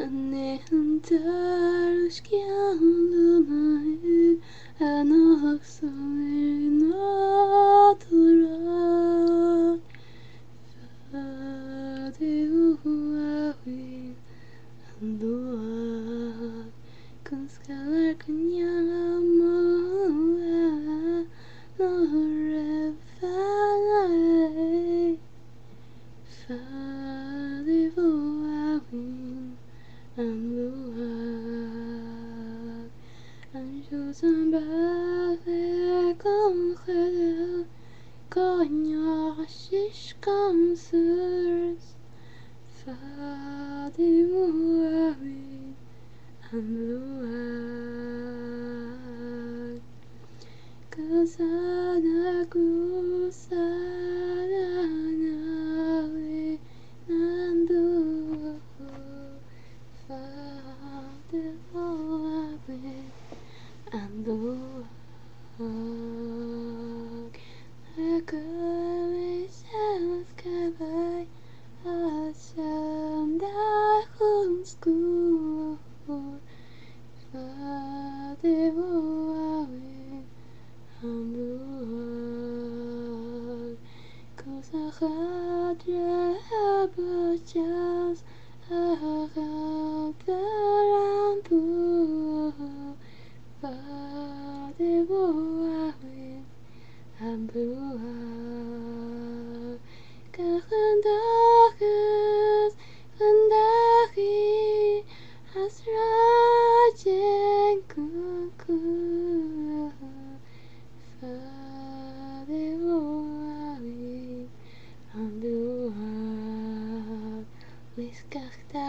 Annehen tar skjalluna en också är natural Fadi uawin andua Kunskalar kanyama Nore falai Fadi uawin Anjousan bale kom khada Konya shish kom surs Fadi uawin andua Kasana andua Ekumi self-kabay Asam dahun school. Fadi uawin andua Kusakadra bachas Akadaran Fadi uawin andua Kakandakas kandaki Asrajen kuku Fadi uawin andua Liskachta